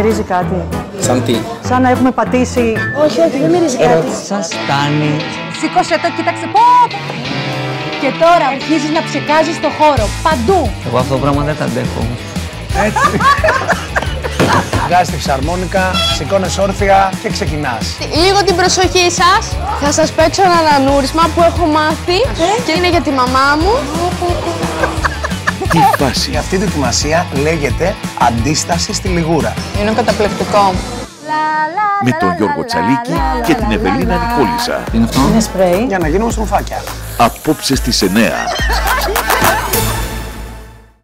σου μυρίζει κάτι; Σαν τι; Σαν να έχουμε πατήσει. Όχι, όχι, δεν μυρίζει κάτι. Σας φτάνει. Σήκωσε το, κοίταξε. Πω! Και τώρα αρχίζεις να ψεκάζεις το χώρο. Παντού. Εγώ αυτό το πράγμα δεν τα αντέχω. Βγάζεις τη φυσαρμόνικα, σηκώνες όρθια και ξεκινάς. Λίγο την προσοχή σας. Θα σας παίξω ένα ανανούρισμα που έχω μάθει και είναι για τη μαμά μου. Τι φάση. Αυτή η δοκιμασία λέγεται αντίσταση στη λιγούρα. Είναι καταπληκτικό. Με τον Γιώργο Τσαλίκη και την Ευελίνα Νικόλισσα. Είναι σπρέι. Για να γίνουμε στροφάκια. Απόψε στις 9.